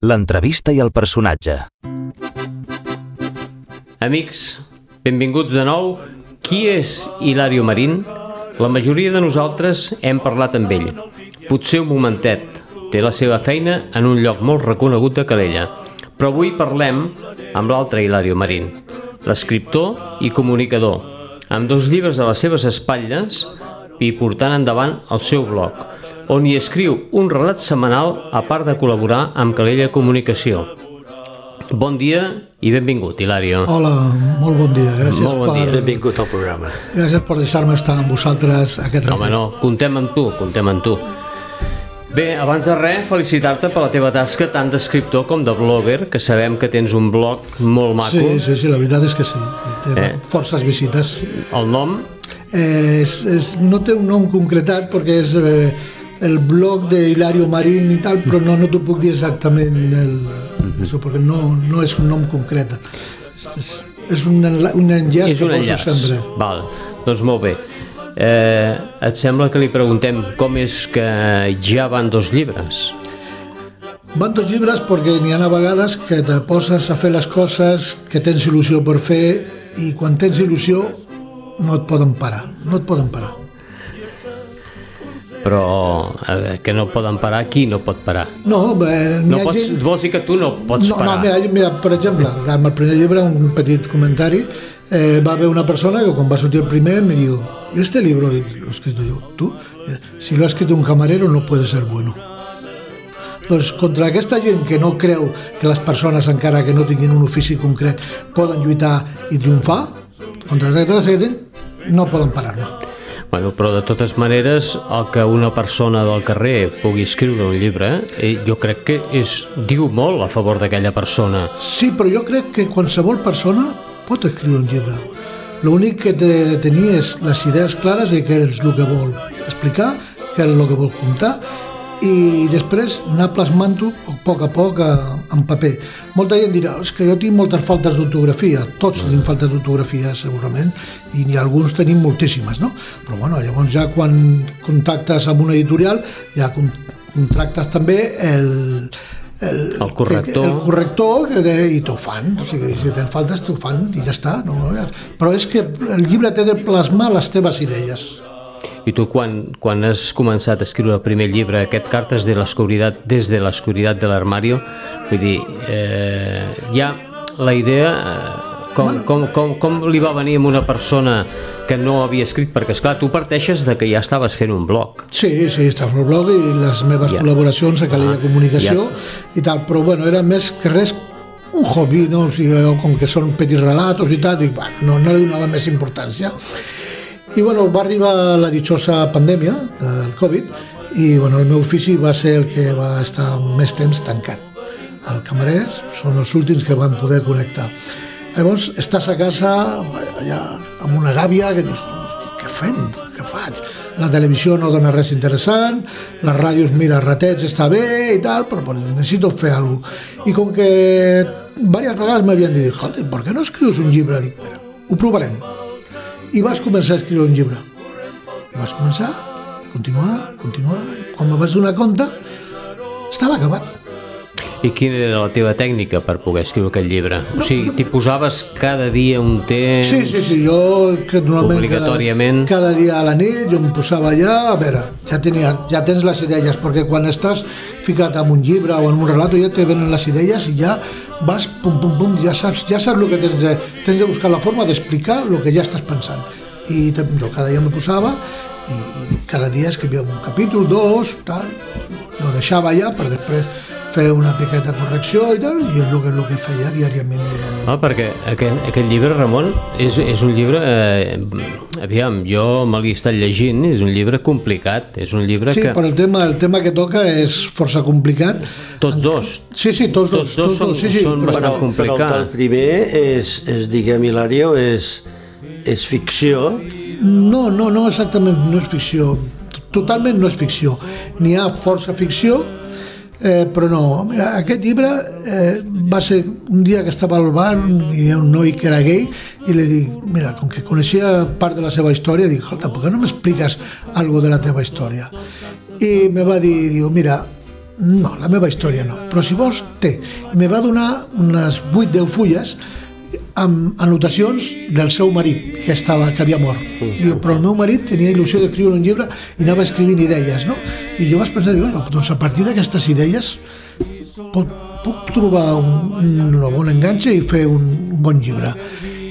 l'entrevista i el personatge. Amics, benvinguts de nou. Qui és Hilario Marín? La majoria de nosaltres hem parlat amb ell. Potser un momentet. Té la seva feina en un lloc molt reconegut de Calella. Però avui parlem amb l'altre Hilario Marín, l'escriptor i comunicador, amb dos llibres a les seves espatlles i portant endavant el seu blog, on hi escriu un relat setmanal a part de col·laborar amb Calella Comunicació. Bon dia i benvingut, Hilario. Hola, molt bon dia. Gràcies, Molt bon per, dia. Benvingut al programa. gràcies per deixar-me estar amb vosaltres aquest ratet. Home, no, contem amb tu, contem amb tu. Bé, abans de res, felicitar-te per la teva tasca tant d'escriptor com de blogger, que sabem que tens un blog molt maco. Sí, sí, sí, la veritat és que sí. Té Eh? forces visites. El nom, Eh, és, és, no té un nom concretat perquè és eh, el blog de Hilario Marín i tal, però no, no t'ho puc dir exactament el, Mhm. això, perquè no, no és un nom concret. És, és, és un, enla- un enllaç és un que poso sempre. Val, doncs molt bé. Eh, et sembla que li preguntem com és que ja van dos llibres? Van dos llibres perquè n'hi ha a vegades que te poses a fer les coses que tens il·lusió per fer i quan tens il·lusió no et poden parar, no et poden parar. Però eh, que no poden parar, qui no pot parar? No, bé, n'hi No pots, gent... vols dir que tu no pots no, parar? no, mira, mira, per exemple, amb el primer llibre, un petit comentari, eh, va haver una persona que quan va sortir el primer me diu, ¿y este libro lo he escrito yo? ¿Tú? Eh, Si lo ha escrito un camarero no puede ser bueno. Doncs contra aquesta gent que no creu que les persones, encara que no tinguin un ofici concret, poden lluitar i triomfar, contra aquesta gent no poden parar-me. Bueno, però de totes maneres, el que una persona del carrer pugui escriure un llibre, eh, jo crec que és, diu molt a favor d'aquella persona. Sí, però jo crec que qualsevol persona pot escriure un llibre. L'únic que té de tenir és les idees clares de què és el que vol explicar, què és el que vol contar, i després anar plasmant-ho a poc a poc a, en paper. Molta gent dirà, és que jo tinc moltes faltes d'ortografia, tots tenim faltes d'ortografia segurament, i ni alguns tenim moltíssimes, no? Però bueno, llavors ja quan contactes amb una editorial, ja con- contractes també el, el, El corrector. el corrector que de, i t'ho fan, o sigui, si tens faltes t'ho fan i ja està. No, no, ja. Però és que el llibre té de plasmar les teves idees. I tu, quan, quan has començat a escriure el primer llibre, aquest Cartes de l'Oscuritat, des de l'Oscuritat de l'armario, vull dir, eh, ja la idea, eh, com, com, com, com li va venir a una persona que no havia escrit? Perquè, esclar, tu parteixes de que ja estaves fent un blog. Sí, sí, està el blog i les meves Ja. col·laboracions a Calella Ah, Comunicació i tal, però bueno, era més que res un hobby, no? O sigui, com que són petits relatos i tal, i, bueno, no, no li donava més importància. I bueno, va arribar la ditxosa pandèmia del Covid i bueno, el meu ofici va ser el que va estar més temps tancat. Els camarers són els últims que van poder connectar. Llavors, estàs a casa allà amb una gàbia que dius, què fem? Què faig? La televisió no dona res interessant, les ràdios, mira, ratets està bé i tal, però, però necessito fer alguna cosa. I com que diverses vegades m'havien dit, escolta, per què no escrius un llibre? Dic, ho provarem. I vas començar a escriure un llibre. I vas començar, continuar, continuar. Quan me vas donar compte, estava acabat. I quina era la teva tècnica per poder escriure aquest llibre? O sigui, t'hi posaves cada dia un temps... Sí, sí, sí, jo que normalment Obligatòriament. Cada, cada dia a la nit jo em posava allà, a veure, ja, tenia, ja tens les idees, perquè quan estàs ficat en un llibre o en un relato ja te venen les idees i ja vas pum, pum, pum, ja saps, ja saps el que tens de, tens de buscar la forma d'explicar el que ja estàs pensant. I te- jo cada dia me posava i cada dia escrivia un capítol, dos, tal, lo deixava allà per després fer una piqueta correcció i tal, i és el que, el que feia diàriament. diàriament. Ah, perquè aquest, aquest llibre, Ramon, és, és un llibre... Eh, aviam, jo me l'he estat llegint, és un llibre complicat, és un llibre Sí, que... però el tema, el tema que toca és força complicat. Tots dos. Sí, sí, tots dos. Tots dos són- sí, sí, són però- bastant Però, però el, el primer és, és diguem, Hilario, és, és ficció. No, no, no exactament, no és ficció. Totalment no és ficció. N'hi ha força ficció, eh, però no. Mira, aquest llibre eh, va ser un dia que estava al bar i hi ha un noi que era gay i li dic, mira, com que coneixia part de la seva història, dic, escolta, per què no m'expliques algo de la teva història? I me va dir, diu, mira, No, la meva història no, però si vols, té. I me va donar unes 8-10 fulles amb anotacions del seu marit, que, estava, que havia mort. Diu, però el meu marit tenia il·lusió d'escriure un llibre i anava escrivint idees, no? I jo vaig pensar, bueno, doncs a partir d'aquestes idees pot, puc trobar un, un bon enganxe i fer un bon llibre.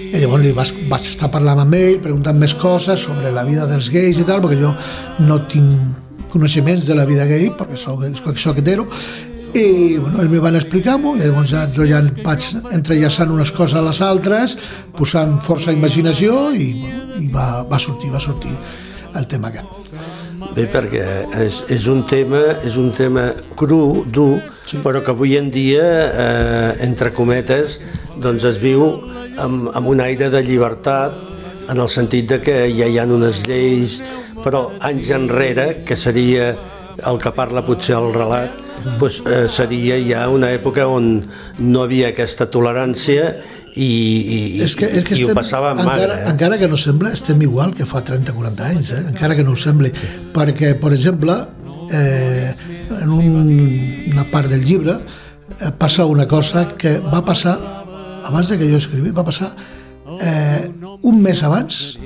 I llavors li vaig, vaig estar parlant amb ell, preguntant més coses sobre la vida dels gais i tal, perquè jo no tinc coneixements de la vida gay, perquè soc, soc hetero, i bueno, ells me van explicar-m'ho i llavors jo ja vaig entrellaçant unes coses a les altres posant força imaginació i, bueno, i va, va sortir va sortir el tema aquest Bé, perquè és, és, un tema, és un tema cru, dur, sí. però que avui en dia, eh, entre cometes, doncs es viu amb, amb un aire de llibertat, en el sentit de que ja hi ha unes lleis, però anys enrere, que seria el que parla potser el relat, pues, eh, seria ja una època on no havia aquesta tolerància i, i, és que, és que i estem, ho passava encara, magre. Eh? Encara que no sembla, estem igual que fa 30-40 anys, eh? encara que no ho sembli. Perquè, per exemple, eh, en un, una part del llibre eh, passa una cosa que va passar, abans de que jo escrivi, va passar eh, un mes abans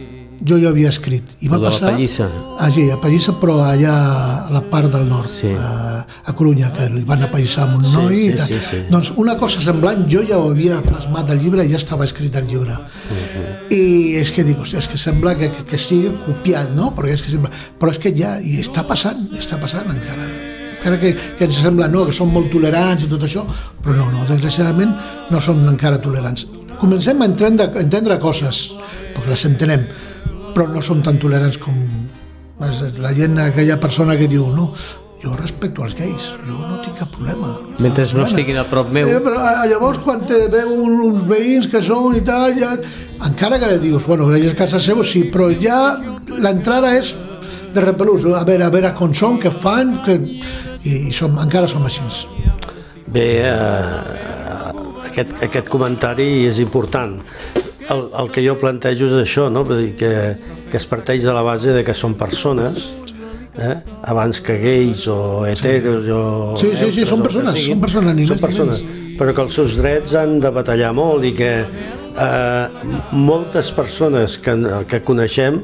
jo ja havia escrit i va de la passar Pallissa. ah, sí, a Pallissa però allà a la part del nord Sí. a, a Corunya que li van apallissar amb un Sí, noi sí, i tal. sí, sí. doncs una cosa semblant jo ja ho havia plasmat al llibre ja estava escrit al llibre i és que dic, hòstia, és que sembla que, que, que estigui copiat no? perquè és que sembla, però és que ja i està passant, està passant encara encara que, que ens sembla no, que són molt tolerants i tot això, però no, no, desgraciadament no som encara tolerants. Comencem a entendre, a entendre coses, perquè les entenem, però no som tan tolerants com la gent, aquella persona que diu no, jo respecto als gais, jo no tinc cap problema. Mentre no estiguin a prop meu. Eh, però ah, llavors quan te veu un, uns veïns que són i tal, ja, encara que dius, bueno, ell és casa seva, sí, però ja l'entrada és de repelús, a veure, a veure com són, què fan, que... i, i som, encara som així. Bé, eh, aquest, aquest comentari és important. El, el que jo plantejo és això, no? Vull dir que, que es parteix de la base de que són persones, eh? abans que gais o heteros o... Sí, sí, sí, són persones, siguin, són persones, ni són persones, però que els seus drets han de batallar molt i que eh, moltes persones que, que coneixem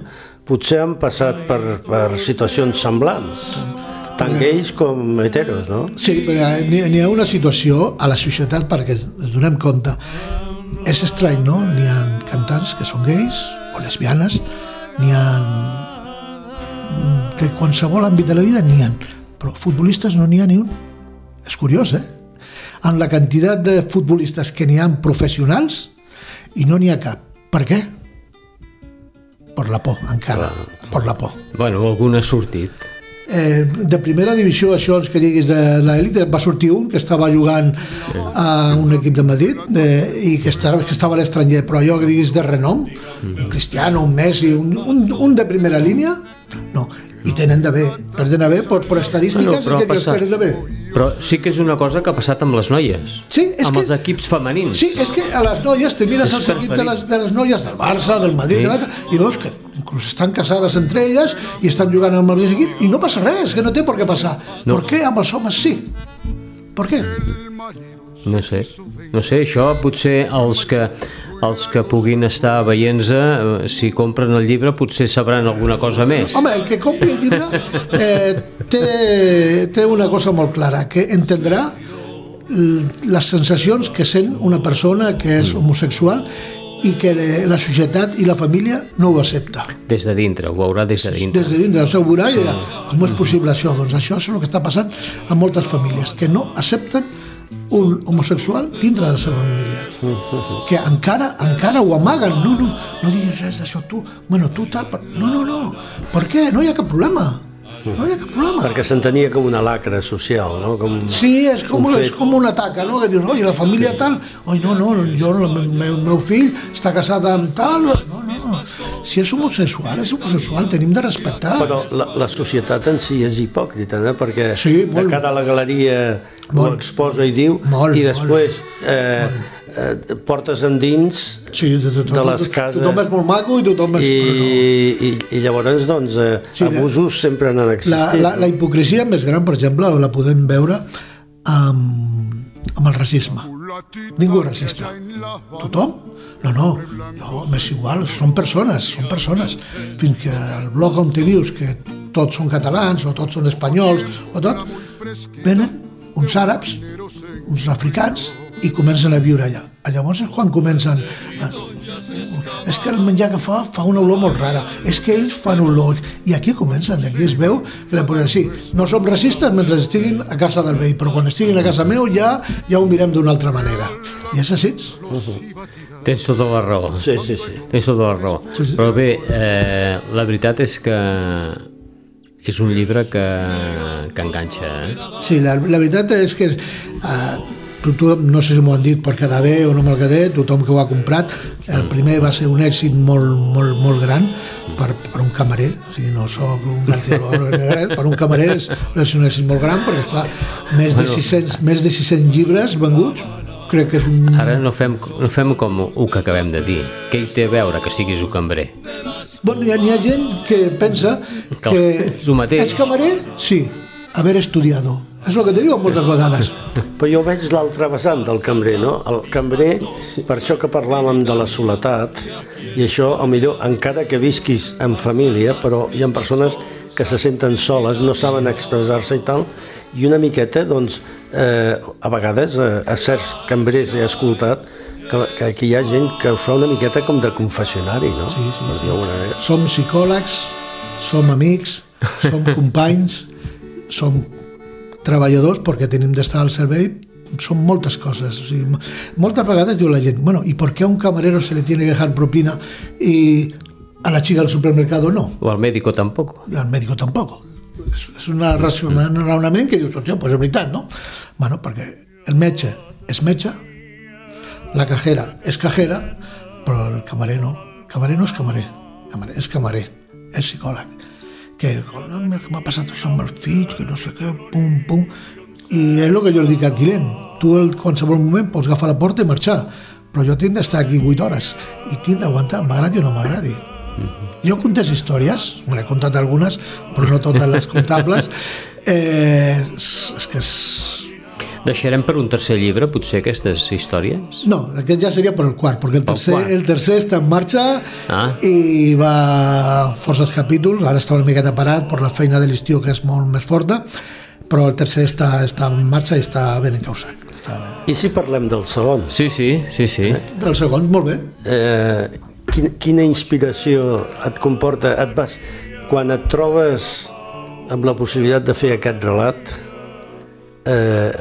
potser han passat per, per situacions semblants, tant gais com heteros, no? Sí, però n'hi ha una situació a la societat perquè ens donem compte. És estrany, no? N'hi ha cantants que són gais o lesbianes, n'hi ha de qualsevol àmbit de la vida n'hi ha, però futbolistes no n'hi ha ni un. És curiós, eh? Amb la quantitat de futbolistes que n'hi ha professionals i no n'hi ha cap. Per què? Per la por, encara. Per la por. Bueno, algun ha sortit. Eh, de primera divisió, això els que diguis de l'elit, va sortir un que estava jugant a un equip de Madrid eh, i que estava, que estava a l'estranger, però allò que diguis de renom, un Cristiano, un Messi, un, un, un de primera línia, no. I tenen d'haver, per d'haver, per, per estadístiques, Bueno, però que passat. tenen d'haver. Però sí que és una cosa que ha passat amb les noies. Sí, és amb que- els equips femenins. Sí, és que a les noies, te mires els equips de les, de les noies del Barça, del Madrid, Sí. l'altre, i veus que inclús estan casades entre elles i estan jugant al mateix equip i no passa res, que no té per què passar. No. Per què amb els homes sí? Per què? No sé, no sé, això potser els que els que puguin estar veient-se, eh, si compren el llibre, potser sabran alguna cosa més. Home, el que compri el llibre eh, té, té una cosa molt clara, que entendrà les sensacions que sent una persona que és homosexual i que la societat i la família no ho accepta. Des de dintre, ho veurà des de dintre. Des de dintre seu veurà i dirà, com és possible això? Doncs això és el que està passant a moltes famílies, que no accepten un homosexual dintre de la seva família que encara encara ho amaguen no, no, no diguis res d'això tu bueno, tu tal, però- no, no, no per què? no hi ha cap problema no hi ha cap problema Perquè s'entenia com una lacra social, no? Com... Sí, és com, un és fet. com una taca, no? Que dius, oi, la família tal, oi, no, no, jo, el meu, meu fill està casat amb tal, no, no, si és homosexual, és homosexual, tenim de respectar. Però la, la societat en si és hipòcrita, no? perquè Sí, molt. de cara a la galeria ho Molt. exposa i diu, Molt, i després eh, eh, portes endins Sí, de, de, de les cases. Tothom és molt maco i tothom és... I, no. i, i llavors, doncs, eh, Sí, abusos sempre han La, existit. la, la hipocresia més gran, per exemple, la podem veure amb, amb el racisme. Ningú és racista. Tothom? No, no, no m'és igual, són persones, són persones. Fins que el bloc on te vius que tots són catalans o tots són espanyols o tot, venen uns àrabs, uns africans i comencen a viure allà. Llavors és quan comencen... a- És que el menjar que fa fa una olor molt rara. És que ells fan olor. I aquí comencen, aquí es veu que la posen sí, no som racistes mentre estiguin a casa del veí, però quan estiguin a casa meu ja ja ho mirem d'una altra manera. I és així. Tens tota la raó. Sí, sí, sí. Tens tota la raó. Però bé, eh, la veritat és que és un llibre que, que enganxa, eh? Sí, la, la veritat és que uh, tothom, no sé si m'ho han dit per quedar bé o no me'l quedé, tothom que ho ha comprat, el primer va ser un èxit molt, molt, molt gran per, per un camarer, o sigui, no sóc un García Lorca, per un camarer és, és un èxit molt gran perquè, clar, més de 600, més de 600 llibres venguts, crec que és un... Ara no fem, no fem com el que acabem de dir. Què hi té a veure que siguis un cambrer? Bueno, hi ha, hi ha gent que pensa Que que... és el mateix. Ets camarer? Sí, haver estudiado. És el que te diuen moltes vegades. Però jo veig l'altre vessant del cambrer, no? El cambrer, per això que parlàvem de la soledat, i això, o millor, encara que visquis en família, però hi ha persones que se senten soles, no saben expressar-se i tal, i una miqueta, doncs, eh, a vegades eh, a certs cambrers he escoltat que, que, que hi ha gent que ho fa una miqueta com de confessionari, no? Sí, sí, sí. Som psicòlegs, som amics, som companys, som treballadors perquè tenim d'estar al servei, són moltes coses. O sigui, mo- moltes vegades diu la gent, bueno, ¿y por qué a un camarero se le tiene que dejar propina y a la chica del supermercado no? O al médico tampoc. i al médico tampoc. És, és una racion- un raonament que dius, hòstia, pues és veritat, no? Bueno, perquè el metge és metge, la cajera és cajera, però el camarer no. Camarer no és camarer, camarer és camarer, és psicòleg. Que no, m'ha passat això amb el fill, que no sé què, pum, pum... I és el que jo dic al client. Tu, en qualsevol moment, pots agafar la porta i marxar, però jo tinc d'estar aquí 8 hores i tinc d'aguantar, m'agradi o no m'agradi. Jo contes històries, me n'he contat algunes, però no totes les comptables. Eh, és, és que és... Deixarem per un tercer llibre, potser, aquestes històries? No, aquest ja seria per el quart, perquè el tercer, quart. el tercer està en marxa Ah. i va forces capítols, ara està una miqueta parat per la feina de l'estiu que és molt més forta, però el tercer està, està en marxa i està ben encausat. Està ben. I si parlem del segon? Sí, sí, sí, sí. Del segon, molt bé. eh, quina, quina inspiració et comporta et vas, quan et trobes amb la possibilitat de fer aquest relat eh,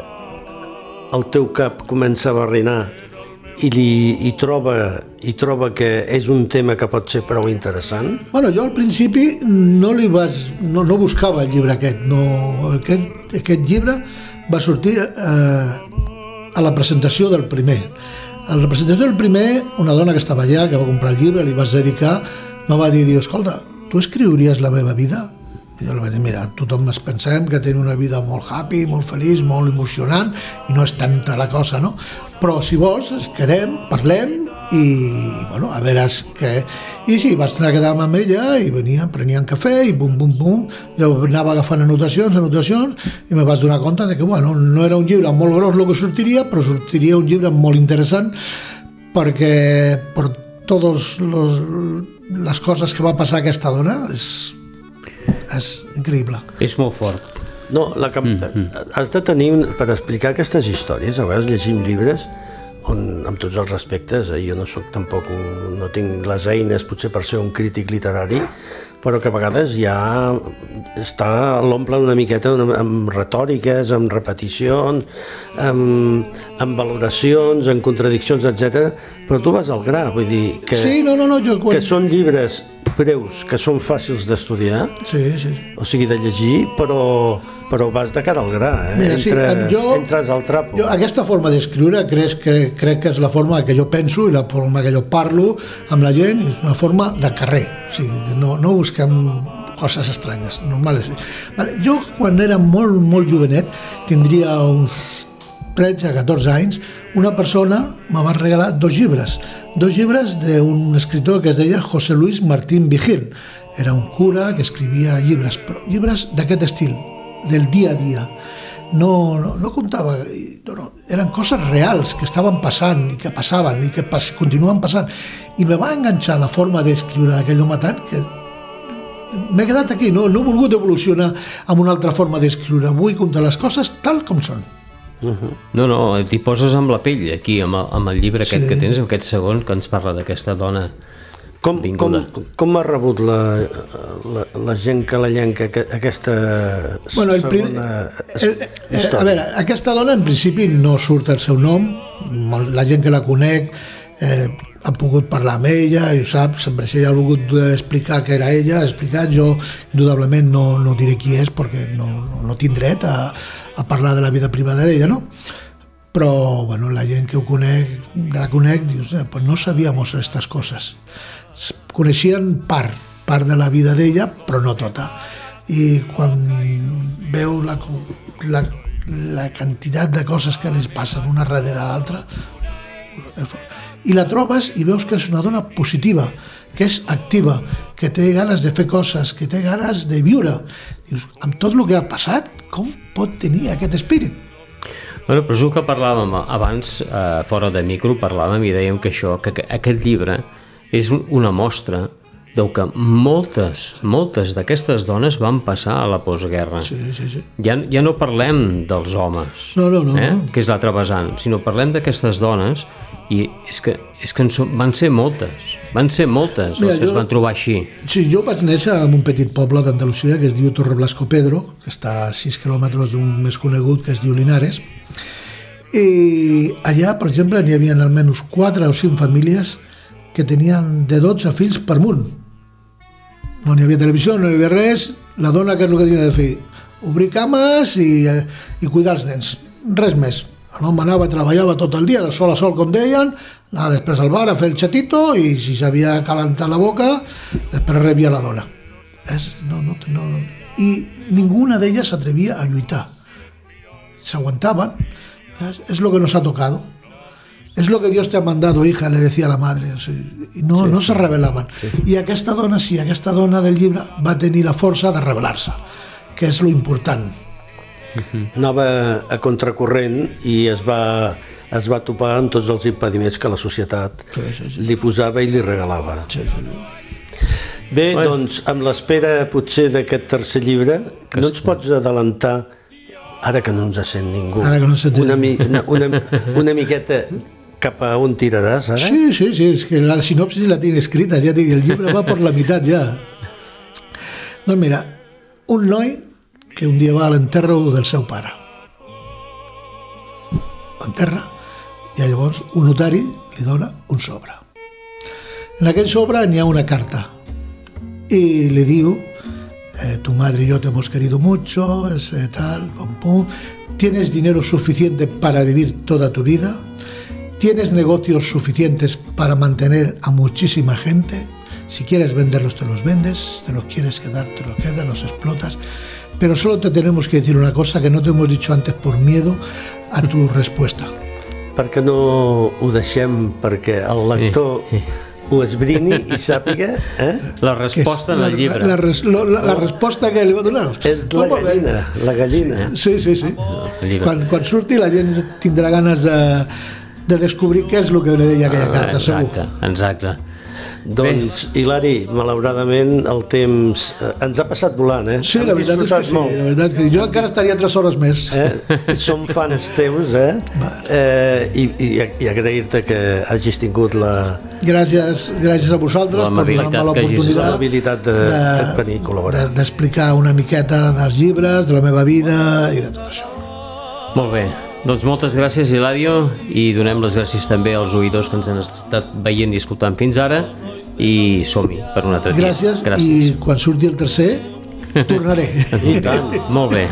el teu cap comença a barrinar i, li, i, troba, i troba que és un tema que pot ser prou interessant Bueno, jo al principi no li vas, no, no buscava el llibre aquest, no, aquest, aquest llibre va sortir eh, a la presentació del primer. A la presentació del primer, una dona que estava allà, que va comprar el llibre, li vas dedicar, me va dir, escolta, tu escriuries la meva vida? Jo li vaig dir, mira, tothom ens pensem que té una vida molt happy, molt feliç, molt emocionant, i no és tanta la cosa, no? Però si vols, quedem, parlem, i, bueno, a veure què... I sí, vaig anar a quedar amb ella i venien, prenien cafè i bum, bum, bum. Jo anava agafant anotacions, anotacions, i me vaig donar compte de que, bueno, no era un llibre molt gros el que sortiria, però sortiria un llibre molt interessant perquè per totes les coses que va passar aquesta dona és, és increïble. És molt fort. No, la que, mm, has de tenir, un- per explicar aquestes històries, a vegades llegim llibres on, amb tots els respectes, eh, jo no sóc tampoc un, no tinc les eines potser per ser un crític literari, però que a vegades ja està l'omple una miqueta amb, amb retòriques, amb repeticions, amb, amb valoracions, amb contradiccions, etc. Però tu vas al gra, vull dir que, Sí, no, no, no, jo quan... que són llibres breus, que són fàcils d'estudiar, Sí, sí, sí. o sigui, de llegir, però, però vas de cara al gra, eh? Mira, sí, entres, em- jo- entres al trapo. Jo, aquesta forma d'escriure crec que, crec que és la forma que jo penso i la forma que jo parlo amb la gent, és una forma de carrer. O sigui, no, no busquem coses estranyes, normals. Vale, jo, quan era molt, molt jovenet, tindria uns 13, 14 anys, una persona me va regalar dos llibres. Dos llibres d'un escriptor que es deia José Luis Martín Vigil. Era un cura que escrivia llibres, però llibres d'aquest estil, del dia a dia. No, no, no contava, no, no, eren coses reals que estaven passant i que passaven i que pas, continuen passant. I me va enganxar la forma d'escriure d'aquell home tant que m'he quedat aquí, no, no he volgut evolucionar amb una altra forma d'escriure. Vull contar les coses tal com són. Uh -huh. No, no, t'hi poses amb la pell aquí, amb el, amb el llibre aquest Sí. que tens, amb aquest segon que ens parla d'aquesta dona Com, com, vinguda. com ha rebut la, la, la gent que la llenca aqu- aquesta Bueno, el prim... segona el, història? a veure, aquesta dona en principi no surt el seu nom, la gent que la conec eh, ha pogut parlar amb ella i ho sap, sempre si ha volgut explicar que era ella, ha explicat, jo indudablement no, no diré qui és perquè no, no, tinc dret a, a parlar de la vida privada d'ella, no? però bueno, la gent que ho conec, la conec, dius, eh, pues no sabíamos estas cosas. S- Coneixien part, part de la vida d'ella, però no tota. I quan veu la, la, la quantitat de coses que les passen una darrere l'altra, i la trobes i veus que és una dona positiva, que és activa, que té ganes de fer coses, que té ganes de viure. Dius, amb tot el que ha passat, com pot tenir aquest espírit? Bueno, però és el que parlàvem abans, eh, fora de micro, parlàvem i dèiem que això, que que aquest llibre és un- una mostra del que moltes, moltes d'aquestes dones van passar a la postguerra. Sí, sí, sí. Ja, ja no parlem dels homes, No, no, no, eh? no. que és l'altre vessant, sinó parlem d'aquestes dones i és que, és que en van ser moltes, van ser moltes Mira, les que es jo- van trobar així. Sí, jo vaig néixer en un petit poble d'Andalusia que es diu Torreblasco Pedro, que està a 6 quilòmetres d'un més conegut que es diu Linares. I allà, per exemple, n'hi havia almenys 4 o 5 famílies que tenien de 12 fills per munt. No n'hi havia televisió, no n'hi havia res. La dona, que és el que tenia de fer? Obrir cames i, eh, i cuidar els nens. Res més. L'home anava, treballava tot el dia, de sol a sol, com deien, anava després al bar a fer el xatito i si s'havia calentat la boca, després rebia la dona. És, no, no, no, no. I ninguna d'elles s'atrevia a lluitar. S'aguantaven. Es, es lo que nos ha tocado. Es lo que Dios te ha mandado, hija, le decía la madre. I no, sí, no se rebel·laven. Sí. I aquesta dona, sí, aquesta dona del llibre va tenir la força de rebel·lar-se, que és lo important. Anava a contracorrent i es va, es va topar amb tots els impediments que la societat Sí, sí, sí. li posava i li regalava. Sí, sí. Bé, Bueno. doncs, amb l'espera potser d'aquest tercer llibre, Que no ens pots adelantar, ara que no ens sent ningú, Ara que no ens sent una, mi, una, una, una miqueta cap a on tiraràs, ara? Sí, sí, sí, és que la sinopsis la tinc escrita, ja dic, el llibre va per la meitat ja. Doncs mira, un noi que un dia va a l'enterro del seu pare. L'enterra i llavors un notari li dona un sobre. En aquell sobre n'hi ha una carta y le digo, eh, tu madre y yo te hemos querido mucho, es, eh, tal, pum, pum. tienes dinero suficiente para vivir toda tu vida, tienes negocios suficientes para mantener a muchísima gente, si quieres venderlos te los vendes, te los quieres quedar te los quedas, los explotas, pero solo te tenemos que decir una cosa que no te hemos dicho antes por miedo a tu respuesta. Perquè no ho deixem perquè el lector ho esbrini i sàpiga, eh? La resposta en la, el llibre. La, res- lo- la, la resposta que li va donar. És la Com ho gallina, la gallina. Sí, sí, sí. Quan, quan surti la gent tindrà ganes de, de descobrir què és el que deia aquella carta, segur. exacte, exacte. Doncs, Hilari, malauradament el temps eh, ens ha passat volant, eh? Sí, la veritat és que sí. molt. La veritat és que jo encara estaria 3 hores més. Eh? Som fans teus, eh? eh i, i, i agrair-te que hagis tingut la, Gràcies, gràcies a vosaltres per donar-me l'oportunitat l'habilitat de, de venir i col·laborar. de- d'explicar una miqueta dels llibres, de la meva vida i de tot això. Molt bé. Doncs moltes gràcies, Hilario, i donem les gràcies també als oïdors que ens han estat veient i escoltant fins ara, i som-hi per un altre dia. Gràcies, gràcies. i quan surti el tercer tornaré. I tant. Molt bé.